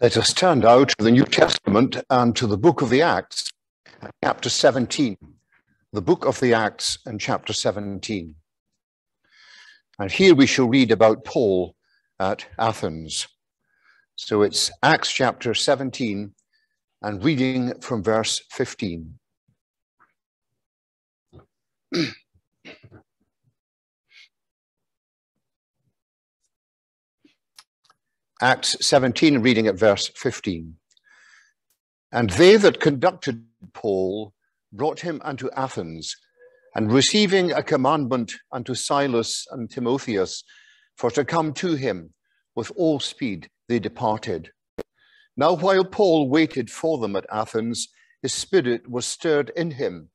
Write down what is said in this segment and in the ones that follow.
Let us turn now to the New Testament and to the book of the Acts, chapter 17. The book of the Acts and chapter 17. And here we shall read about Paul at Athens. So it's Acts chapter 17 and reading from verse 15. Acts 17, reading at verse 15. And they that conducted Paul brought him unto Athens, and receiving a commandment unto Silas and Timotheus for to come to him, with all speed they departed. Now, while Paul waited for them at Athens, his spirit was stirred in him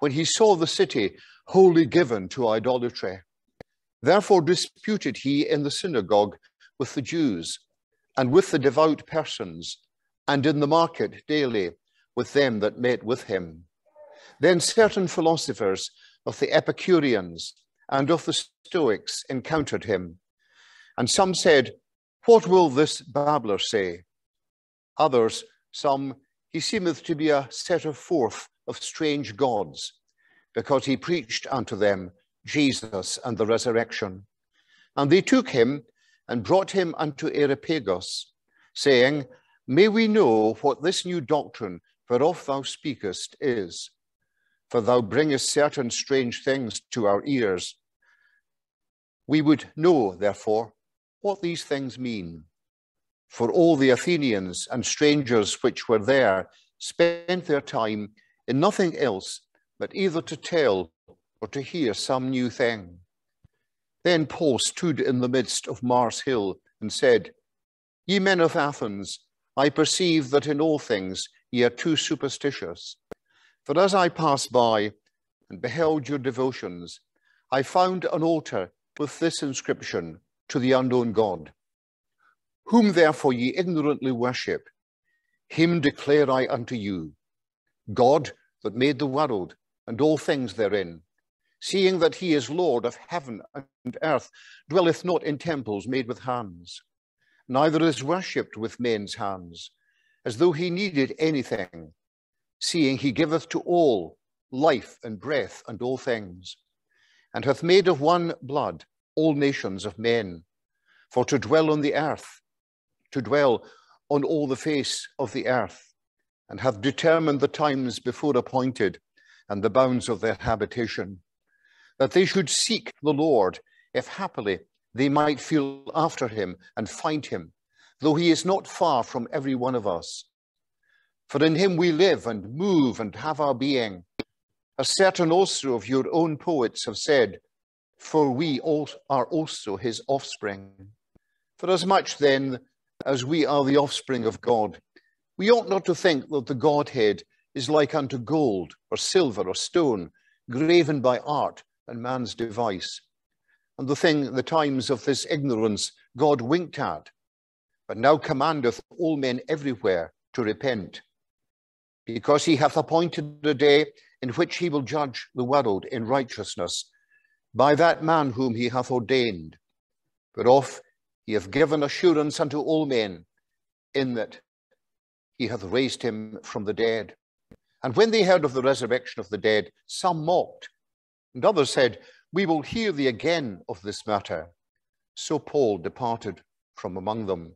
when he saw the city wholly given to idolatry. Therefore disputed he in the synagogue with the Jews and with the devout persons, and in the market daily with them that met with him. Then certain philosophers of the Epicureans and of the Stoics encountered him. And some said, What will this babbler say? Others, some, he seemeth to be a setter forth of strange gods, because he preached unto them Jesus and the resurrection. And they took him and brought him unto Areopagus, saying, May we know what this new doctrine whereof thou speakest is. For thou bringest certain strange things to our ears. We would know, therefore, what these things mean. For all the Athenians and strangers which were there spent their time in nothing else but either to tell or to hear some new thing. Then Paul stood in the midst of Mars Hill and said, Ye men of Athens, I perceive that in all things ye are too superstitious. For as I passed by and beheld your devotions, I found an altar with this inscription to the unknown God. Whom therefore ye ignorantly worship, him declare I unto you, God that made the world and all things therein, seeing that he is Lord of heaven and earth, dwelleth not in temples made with hands, neither is worshipped with men's hands, as though he needed anything, seeing he giveth to all life and breath and all things, and hath made of one blood all nations of men, for to dwell on the earth, to dwell on all the face of the earth, and hath determined the times before appointed and the bounds of their habitation that they should seek the Lord, if happily they might feel after him and find him, though he is not far from every one of us. For in him we live and move and have our being. As certain also of your own poets have said, for we all are also his offspring. For as much then as we are the offspring of God, we ought not to think that the Godhead is like unto gold or silver or stone, graven by art and man's device. And the thing, the times of this ignorance, God winked at, but now commandeth all men everywhere to repent, because he hath appointed a day in which he will judge the world in righteousness by that man whom he hath ordained, whereof he hath given assurance unto all men, in that he hath raised him from the dead. And when they heard of the resurrection of the dead, some mocked, and others said, We will hear thee again of this matter. So Paul departed from among them.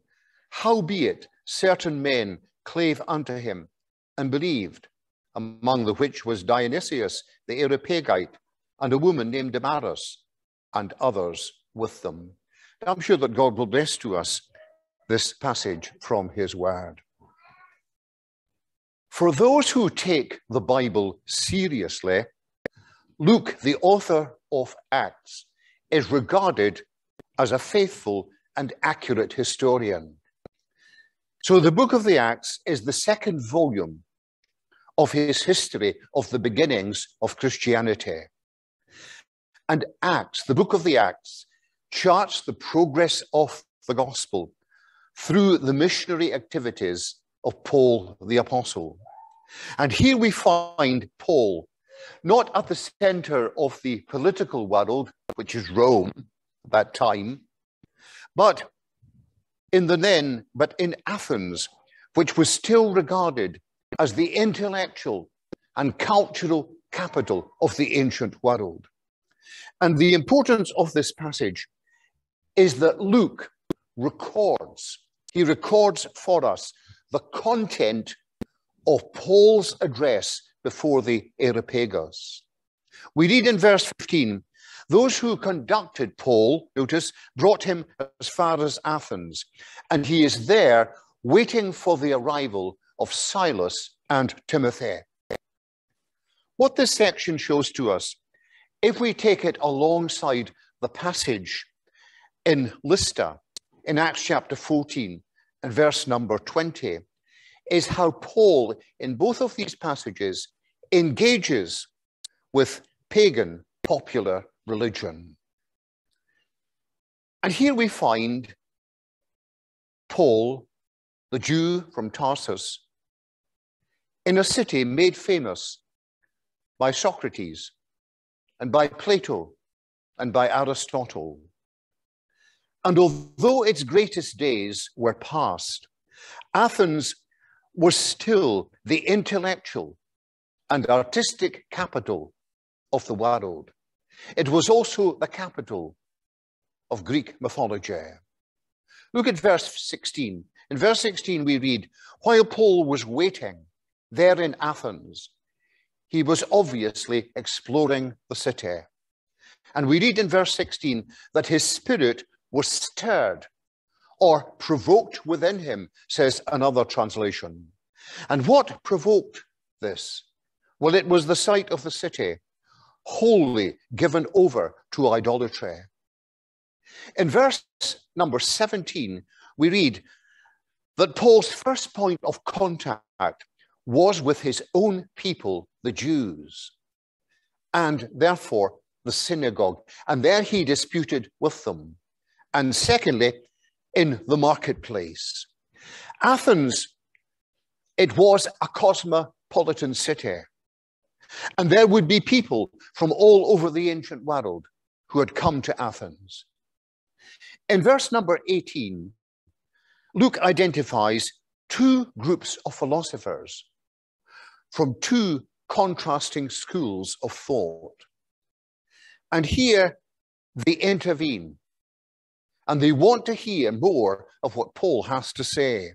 Howbeit, certain men clave unto him and believed, among the which was Dionysius the Areopagite, and a woman named Damaris, and others with them. I'm sure that God will bless to us this passage from his word. For those who take the Bible seriously, Luke, the author of Acts, is regarded as a faithful and accurate historian. So the book of the Acts is the second volume of his history of the beginnings of Christianity. And Acts, the book of the Acts, charts the progress of the gospel through the missionary activities of Paul the Apostle. And here we find Paul not at the center of the political world, which is Rome at that time, but in the then, but in Athens, which was still regarded as the intellectual and cultural capital of the ancient world. And the importance of this passage is that Luke records, he records for us the content of Paul's address before the Areopagus. We read in verse 15 those who conducted Paul, notice, brought him as far as Athens, and he is there waiting for the arrival of Silas and Timothy. What this section shows to us, if we take it alongside the passage in Lystra in Acts chapter 14 and verse number 20, is how Paul, in both of these passages, engages with pagan popular religion. And here we find Paul, the Jew from Tarsus, in a city made famous by Socrates and by Plato and by Aristotle. And although its greatest days were past, Athens was still the intellectual and artistic capital of the world. It was also the capital of Greek mythology. Look at verse 16. In verse 16, we read, While Paul was waiting there in Athens, he was obviously exploring the city. And we read in verse 16 that his spirit was stirred or provoked within him, says another translation. And what provoked this? Well, it was the sight of the city wholly given over to idolatry. In verse number 17, we read that Paul's first point of contact was with his own people, the Jews, and therefore the synagogue. And there he disputed with them. And secondly, in the marketplace. Athens, it was a cosmopolitan city. And there would be people from all over the ancient world who had come to Athens. In verse number 18, Luke identifies two groups of philosophers from two contrasting schools of thought. And here they intervene and they want to hear more of what Paul has to say.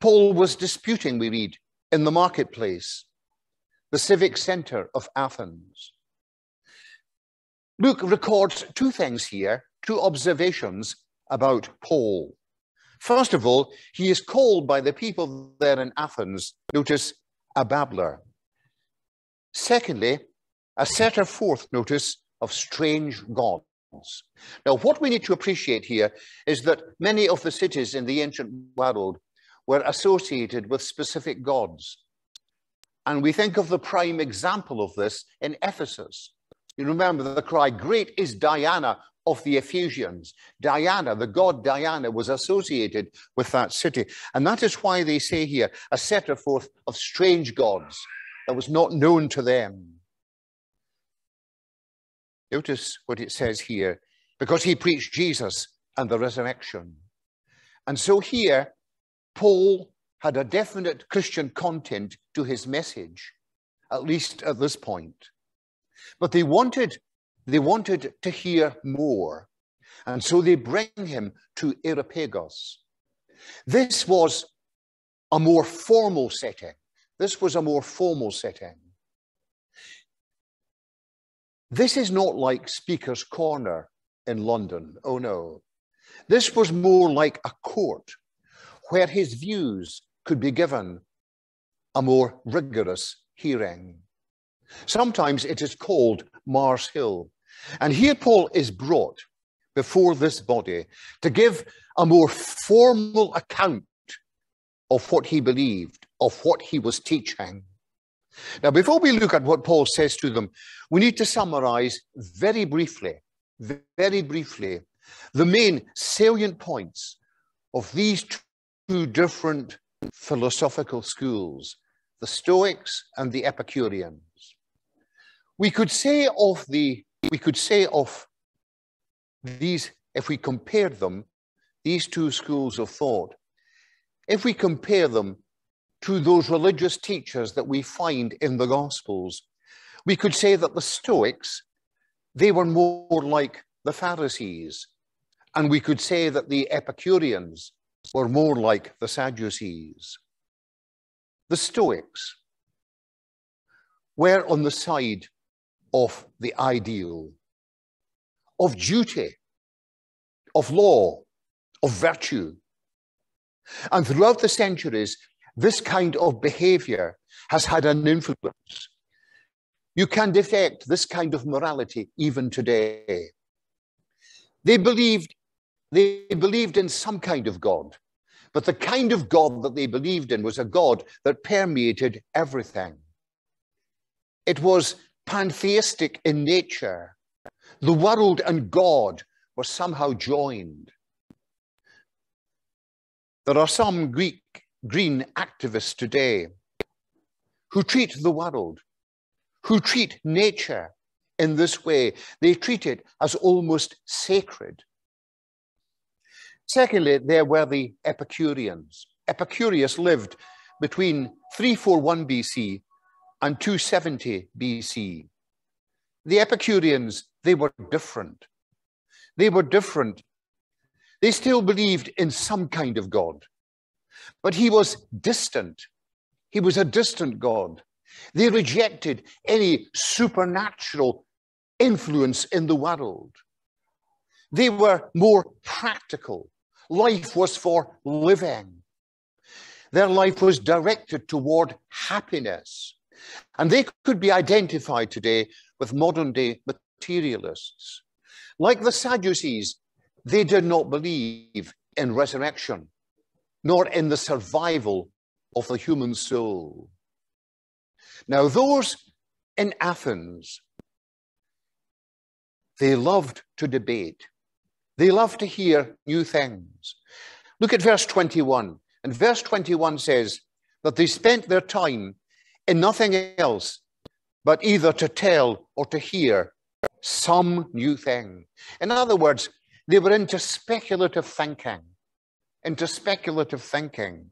Paul was disputing, we read, in the marketplace the civic center of Athens. Luke records two things here, two observations about Paul. First of all, he is called by the people there in Athens, notice, a babbler. Secondly, a setter forth, notice, of strange gods. Now, what we need to appreciate here is that many of the cities in the ancient world were associated with specific gods. And we think of the prime example of this in Ephesus. You remember the cry, Great is Diana of the Ephesians. Diana, the god Diana, was associated with that city. And that is why they say here, a setter forth of strange gods that was not known to them. Notice what it says here because he preached Jesus and the resurrection. And so here, Paul had a definite Christian content to his message, at least at this point. But they wanted, they wanted to hear more. And so they bring him to Areopagus. This was a more formal setting. This was a more formal setting. This is not like Speaker's Corner in London. Oh no. This was more like a court where his views could be given a more rigorous hearing. Sometimes it is called Mars Hill. And here Paul is brought before this body to give a more formal account of what he believed, of what he was teaching. Now, before we look at what Paul says to them, we need to summarize very briefly, very briefly, the main salient points of these two different philosophical schools, the Stoics and the Epicureans. We could say of the we could say of these, if we compared them, these two schools of thought, if we compare them to those religious teachers that we find in the Gospels, we could say that the Stoics, they were more like the Pharisees. And we could say that the Epicureans were more like the Sadducees. The Stoics were on the side of the ideal, of duty, of law, of virtue. And throughout the centuries, this kind of behavior has had an influence. You can detect this kind of morality even today. They believed, they believed in some kind of God, but the kind of God that they believed in was a God that permeated everything. It was pantheistic in nature. The world and God were somehow joined. There are some Greek green activists today who treat the world, who treat nature in this way. They treat it as almost sacred. Secondly, there were the Epicureans. Epicurus lived between 341 BC and 270 BC. The Epicureans, they were different. They were different. They still believed in some kind of God, but he was distant. He was a distant God. They rejected any supernatural influence in the world. They were more practical. Life was for living. Their life was directed toward happiness. And they could be identified today with modern day materialists. Like the Sadducees, they did not believe in resurrection, nor in the survival of the human soul. Now, those in Athens, they loved to debate. They loved to hear new things. Look at verse 21. And verse 21 says that they spent their time in nothing else but either to tell or to hear some new thing. In other words, they were into speculative thinking, into speculative thinking.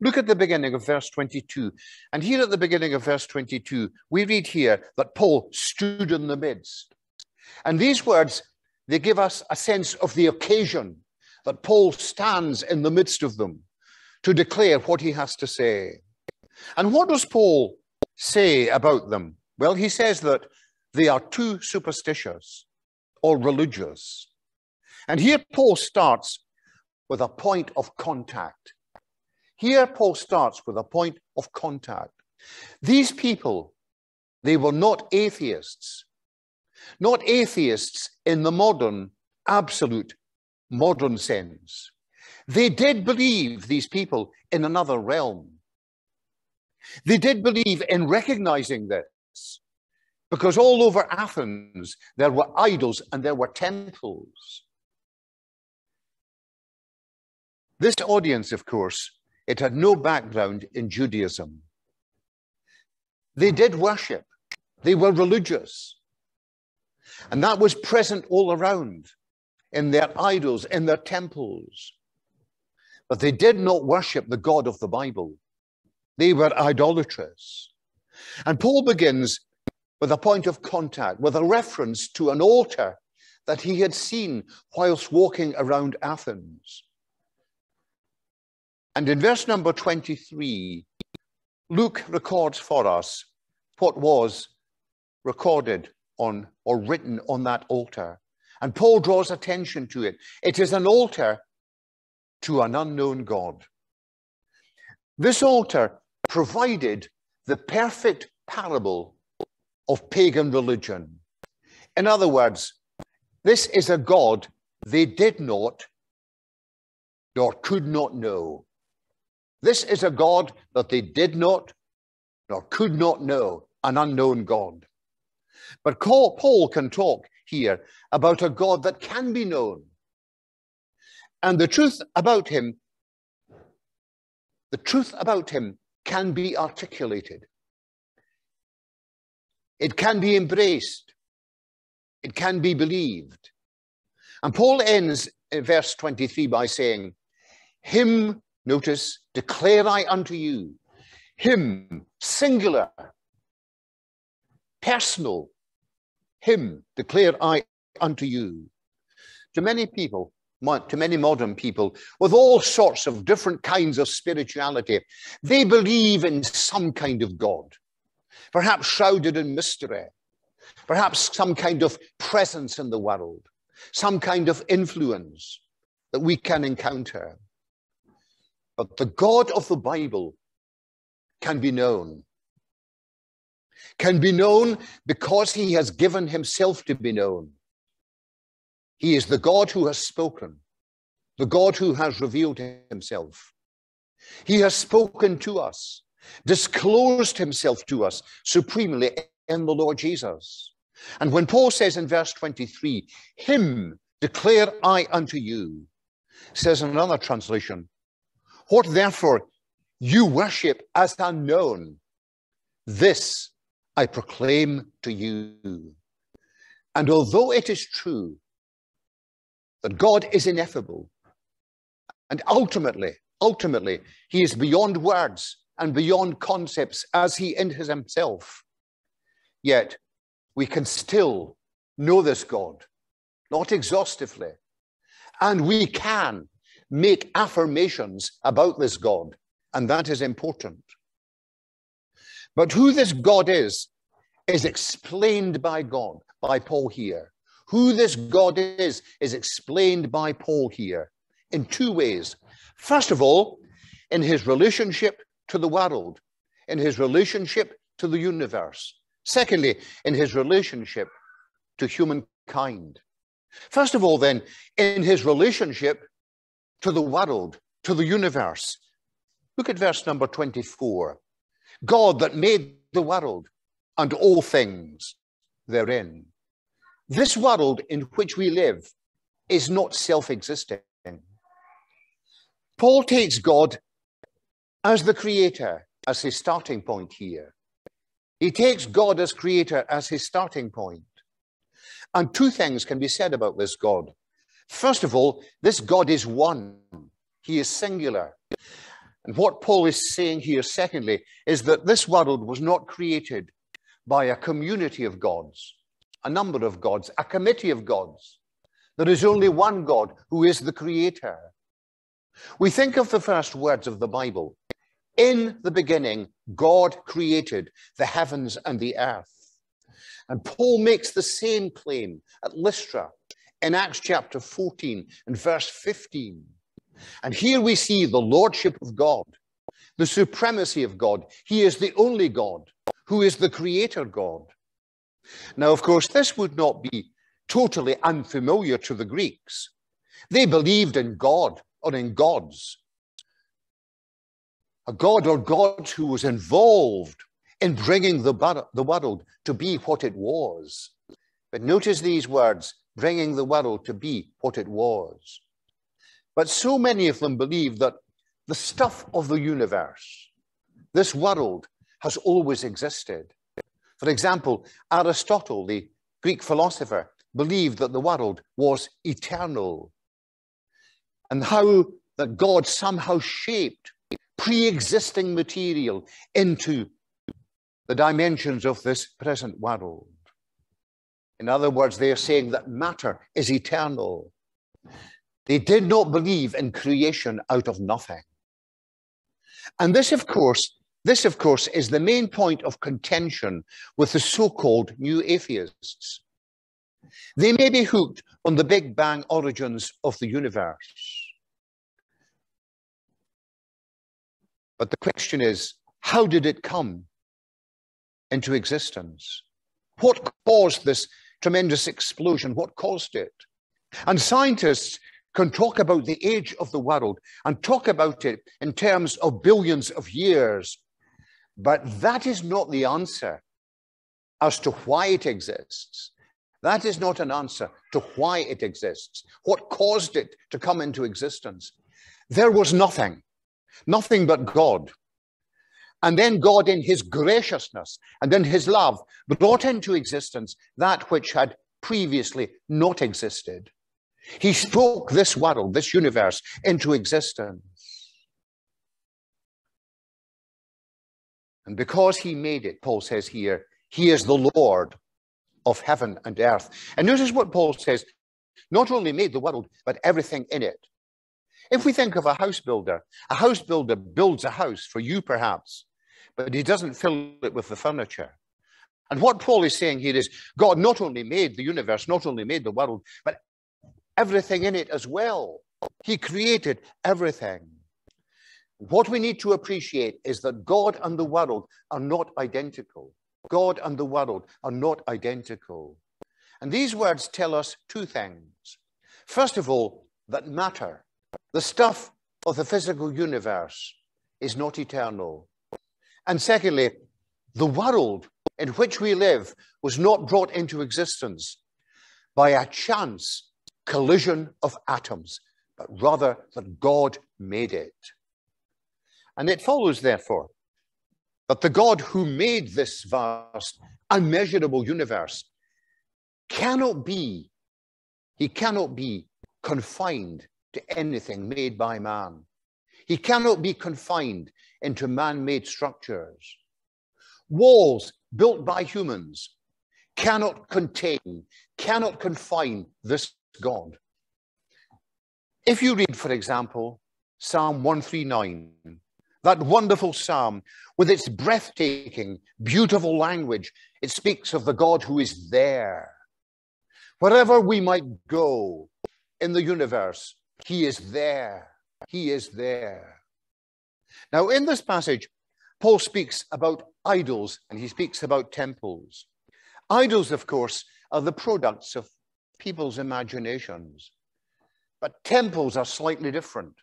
Look at the beginning of verse 22. And here at the beginning of verse 22, we read here that Paul stood in the midst. And these words, they give us a sense of the occasion that Paul stands in the midst of them to declare what he has to say. And what does Paul say about them? Well, he says that they are too superstitious or religious. And here Paul starts with a point of contact. Here Paul starts with a point of contact. These people, they were not atheists, not atheists in the modern, absolute, modern sense. They did believe, these people, in another realm. They did believe in recognizing this because all over Athens there were idols and there were temples. This audience, of course, it had no background in Judaism. They did worship, they were religious. And that was present all around in their idols, in their temples. But they did not worship the God of the Bible. They were idolatrous. And Paul begins with a point of contact, with a reference to an altar that he had seen whilst walking around Athens. And in verse number 23, Luke records for us what was recorded on or written on that altar. And Paul draws attention to it. It is an altar to an unknown God. This altar provided the perfect parable of pagan religion. In other words, this is a God they did not nor could not know. This is a God that they did not nor could not know, an unknown God. But Paul can talk here about a God that can be known. And the truth about him, the truth about him can be articulated. It can be embraced. It can be believed. And Paul ends in verse 23 by saying, Him, notice, declare I unto you. Him, singular, personal. Him, declare I unto you. To many people, to many modern people with all sorts of different kinds of spirituality. They believe in some kind of God, perhaps shrouded in mystery, perhaps some kind of presence in the world, some kind of influence that we can encounter. But the God of the Bible can be known. Can be known because he has given himself to be known. He is the God who has spoken, the God who has revealed himself. He has spoken to us, disclosed himself to us supremely in the Lord Jesus. And when Paul says in verse 23, Him declare I unto you, says another translation, What therefore you worship as unknown, this I proclaim to you. And although it is true that God is ineffable. And ultimately, ultimately, he is beyond words and beyond concepts as he is himself. Yet we can still know this God, not exhaustively. And we can make affirmations about this God, and that is important. But who this God is, is explained by God, by Paul here. Who this God is, is explained by Paul here in two ways. First of all, in his relationship to the world, in his relationship to the universe. Secondly, in his relationship to humankind. First of all, then, in his relationship to the world, to the universe. Look at verse number 24. God that made the world and all things therein. This world in which we live is not self existing. Paul takes God as the creator as his starting point here. He takes God as creator as his starting point. And two things can be said about this God. First of all, this God is one, he is singular. And what Paul is saying here, secondly, is that this world was not created by a community of gods a number of gods, a committee of gods. There is only one God who is the creator. We think of the first words of the Bible. In the beginning, God created the heavens and the earth. And Paul makes the same claim at Lystra in Acts chapter 14 and verse 15. And here we see the lordship of God, the supremacy of God. He is the only God who is the creator God. Now, of course, this would not be totally unfamiliar to the Greeks. They believed in God or in gods. A god or gods who was involved in bringing the, the world to be what it was. But notice these words bringing the world to be what it was. But so many of them believe that the stuff of the universe, this world, has always existed. For example, Aristotle, the Greek philosopher, believed that the world was eternal and how that God somehow shaped pre existing material into the dimensions of this present world. In other words, they are saying that matter is eternal. They did not believe in creation out of nothing. And this, of course, this, of course, is the main point of contention with the so called new atheists. They may be hooked on the Big Bang origins of the universe. But the question is how did it come into existence? What caused this tremendous explosion? What caused it? And scientists can talk about the age of the world and talk about it in terms of billions of years but that is not the answer as to why it exists. That is not an answer to why it exists. What caused it to come into existence? There was nothing, nothing but God. And then God, in his graciousness and in his love, brought into existence that which had previously not existed. He spoke this world, this universe, into existence. And because he made it, Paul says here, he is the Lord of heaven and earth. And notice what Paul says not only made the world, but everything in it. If we think of a house builder, a house builder builds a house for you perhaps, but he doesn't fill it with the furniture. And what Paul is saying here is God not only made the universe, not only made the world, but everything in it as well. He created everything. What we need to appreciate is that God and the world are not identical. God and the world are not identical. And these words tell us two things. First of all, that matter, the stuff of the physical universe, is not eternal. And secondly, the world in which we live was not brought into existence by a chance collision of atoms, but rather that God made it. And it follows, therefore, that the God who made this vast, unmeasurable universe cannot be, he cannot be confined to anything made by man. He cannot be confined into man made structures. Walls built by humans cannot contain, cannot confine this God. If you read, for example, Psalm 139, that wonderful psalm with its breathtaking, beautiful language, it speaks of the God who is there. Wherever we might go in the universe, he is there. He is there. Now, in this passage, Paul speaks about idols and he speaks about temples. Idols, of course, are the products of people's imaginations. But temples are slightly different.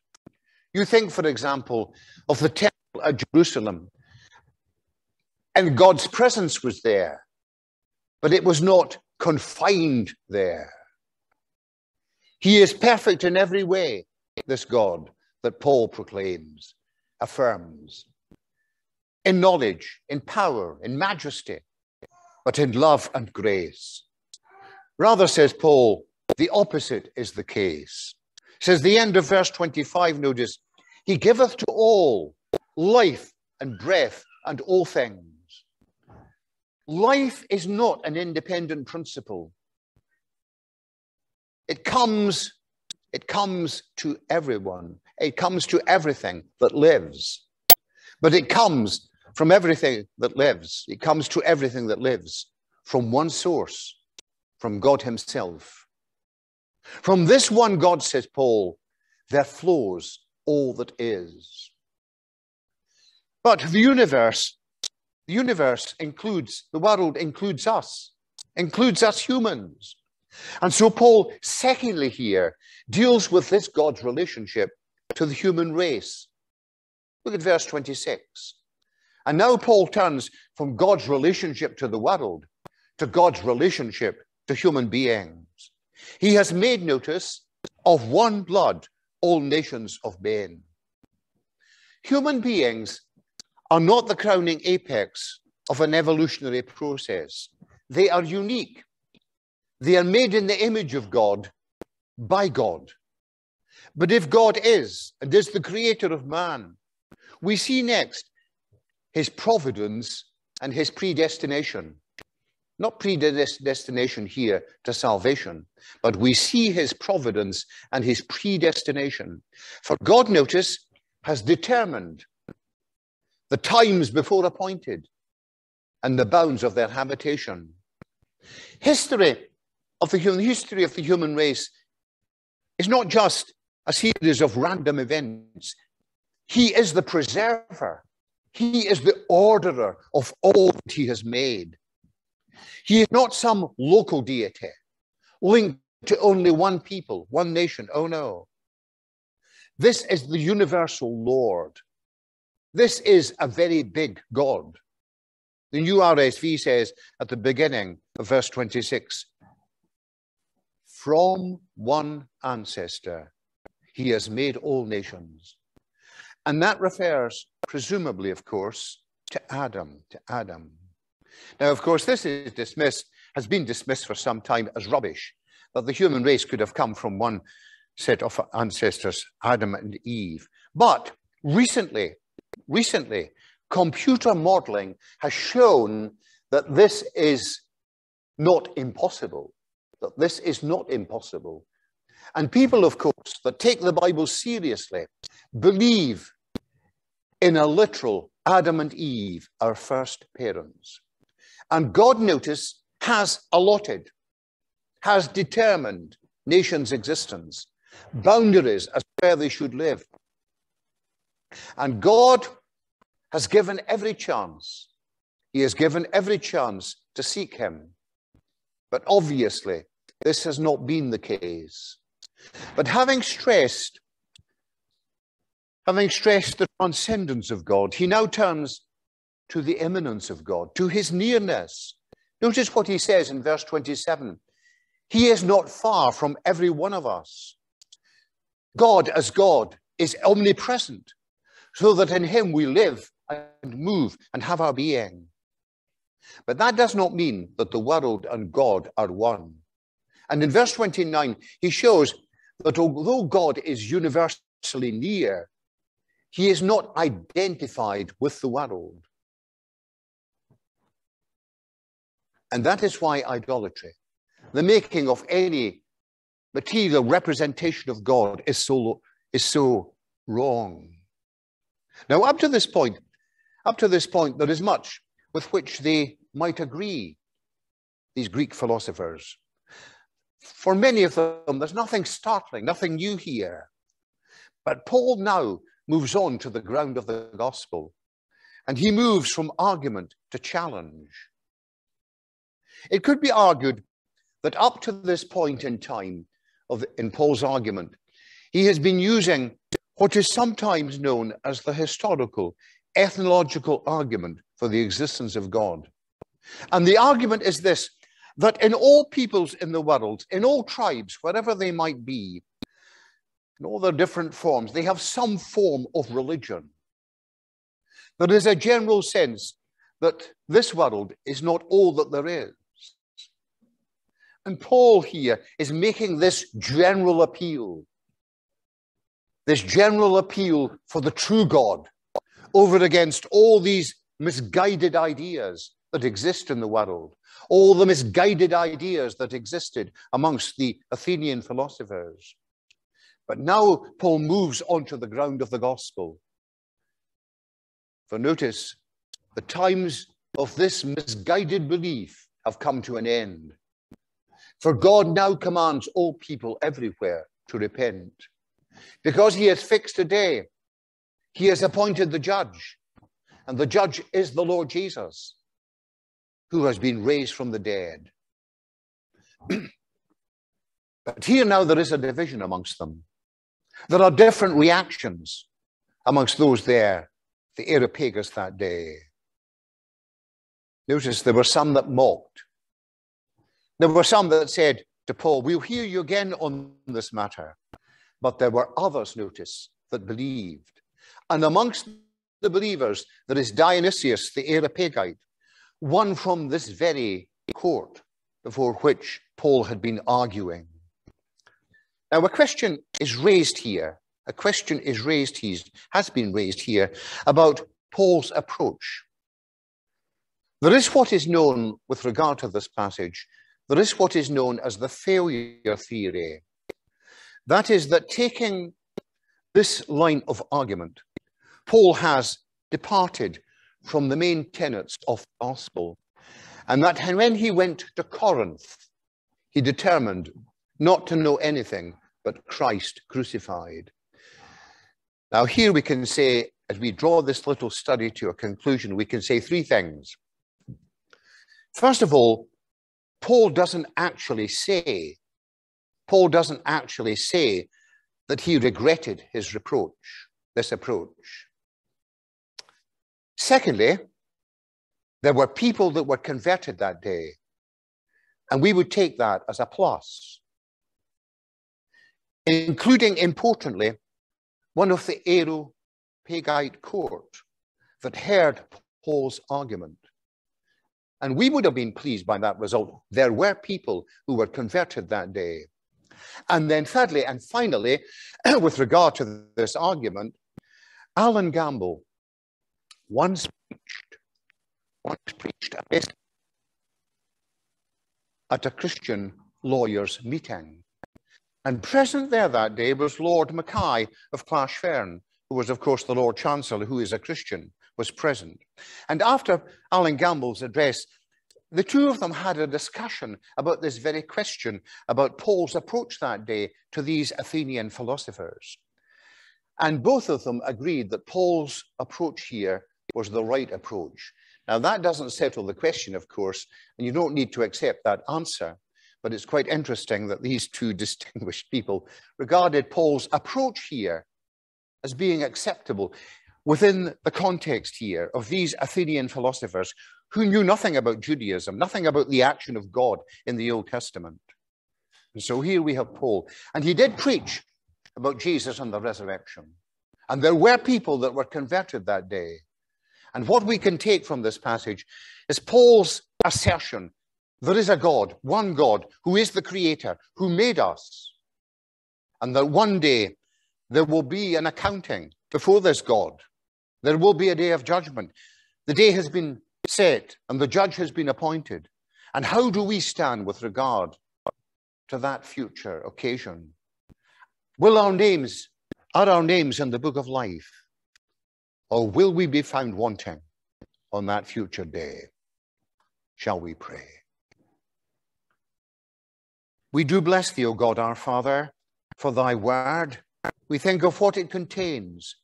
You think, for example, of the temple at Jerusalem, and God's presence was there, but it was not confined there. He is perfect in every way, this God that Paul proclaims, affirms, in knowledge, in power, in majesty, but in love and grace. Rather, says Paul, the opposite is the case. Says the end of verse 25, notice, He giveth to all life and breath and all things. Life is not an independent principle. It comes, it comes to everyone. It comes to everything that lives. But it comes from everything that lives. It comes to everything that lives from one source, from God Himself. From this one God, says Paul, there flows all that is. But the universe, the universe includes, the world includes us, includes us humans. And so Paul, secondly, here deals with this God's relationship to the human race. Look at verse 26. And now Paul turns from God's relationship to the world to God's relationship to human beings. He has made notice of one blood, all nations of men. Human beings are not the crowning apex of an evolutionary process. They are unique. They are made in the image of God by God. But if God is and is the creator of man, we see next his providence and his predestination. Not predestination here to salvation, but we see his providence and his predestination. For God, notice, has determined the times before appointed and the bounds of their habitation. History of the human history of the human race is not just a series of random events. He is the preserver he is the orderer of all that he has made. He is not some local deity linked to only one people, one nation. Oh no. This is the universal Lord. This is a very big God. The new RSV says at the beginning of verse 26 From one ancestor, he has made all nations. And that refers, presumably, of course, to Adam, to Adam. Now, of course, this is dismissed, has been dismissed for some time as rubbish. that the human race could have come from one set of ancestors, Adam and Eve. But recently, recently, computer modeling has shown that this is not impossible, that this is not impossible. And people, of course, that take the Bible seriously believe in a literal Adam and Eve, our first parents. And God, notice, has allotted, has determined nations' existence, boundaries as where they should live. And God has given every chance. He has given every chance to seek him. But obviously, this has not been the case. But having stressed, having stressed the transcendence of God, he now turns to the immanence of God, to his nearness. Notice what he says in verse 27. He is not far from every one of us. God, as God, is omnipresent, so that in him we live and move and have our being. But that does not mean that the world and God are one. And in verse 29, he shows that although God is universally near, he is not identified with the world. And that is why idolatry, the making of any material representation of God, is so, is so wrong. Now, up to this point, up to this point, there is much with which they might agree, these Greek philosophers. For many of them, there's nothing startling, nothing new here. But Paul now moves on to the ground of the gospel, and he moves from argument to challenge. It could be argued that up to this point in time of, in Paul's argument, he has been using what is sometimes known as the historical ethnological argument for the existence of God. And the argument is this that in all peoples in the world, in all tribes, wherever they might be, in all their different forms, they have some form of religion. There is a general sense that this world is not all that there is. And Paul here is making this general appeal, this general appeal for the true God over against all these misguided ideas that exist in the world, all the misguided ideas that existed amongst the Athenian philosophers. But now Paul moves onto the ground of the gospel. For notice, the times of this misguided belief have come to an end. For God now commands all people everywhere to repent. Because he has fixed a day, he has appointed the judge, and the judge is the Lord Jesus, who has been raised from the dead. but here now there is a division amongst them. There are different reactions amongst those there, the Areopagus that day. Notice there were some that mocked. There were some that said to Paul, We'll hear you again on this matter. But there were others, notice, that believed. And amongst the believers, there is Dionysius the Areopagite, one from this very court before which Paul had been arguing. Now, a question is raised here. A question is raised, has been raised here about Paul's approach. There is what is known with regard to this passage there is what is known as the failure theory. That is, that taking this line of argument, Paul has departed from the main tenets of the gospel, and that when he went to Corinth, he determined not to know anything but Christ crucified. Now, here we can say, as we draw this little study to a conclusion, we can say three things. First of all, Paul doesn't actually say, Paul doesn't actually say that he regretted his reproach, this approach. Secondly, there were people that were converted that day, and we would take that as a plus, including, importantly, one of the Areopagite court that heard Paul's argument And we would have been pleased by that result. There were people who were converted that day. And then, thirdly and finally, with regard to this argument, Alan Gamble once preached, once preached at a Christian lawyers' meeting. And present there that day was Lord Mackay of Clashfern, who was, of course, the Lord Chancellor, who is a Christian, was present. And after Alan Gamble's address, the two of them had a discussion about this very question, about Paul's approach that day to these Athenian philosophers. And both of them agreed that Paul's approach here was the right approach. Now, that doesn't settle the question, of course, and you don't need to accept that answer. But it's quite interesting that these two distinguished people regarded Paul's approach here as being acceptable within the context here of these Athenian philosophers who knew nothing about Judaism, nothing about the action of God in the Old Testament. And so here we have Paul. And he did preach about Jesus and the resurrection. And there were people that were converted that day. And what we can take from this passage is Paul's assertion there is a God, one God, who is the creator, who made us. And that one day there will be an accounting before this God. There will be a day of judgment. The day has been set and the judge has been appointed. And how do we stand with regard to that future occasion? Will our names, are our names in the book of life? Or will we be found wanting on that future day? Shall we pray? We do bless thee, O God our Father, for thy word. We think of what it contains.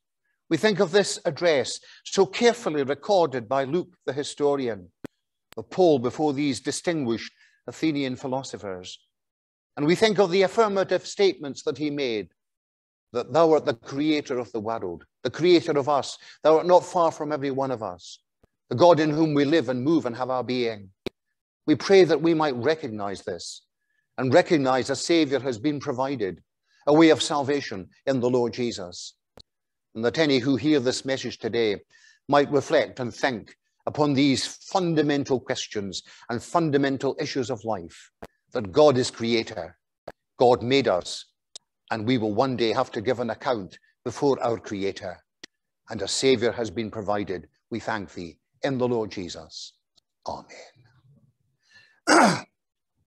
We think of this address, so carefully recorded by Luke the historian, of Paul before these distinguished Athenian philosophers. And we think of the affirmative statements that he made that thou art the creator of the world, the creator of us. Thou art not far from every one of us, the God in whom we live and move and have our being. We pray that we might recognize this and recognize a Savior has been provided, a way of salvation in the Lord Jesus. And that any who hear this message today might reflect and think upon these fundamental questions and fundamental issues of life that God is creator, God made us, and we will one day have to give an account before our creator. And a Savior has been provided. We thank thee in the Lord Jesus. Amen.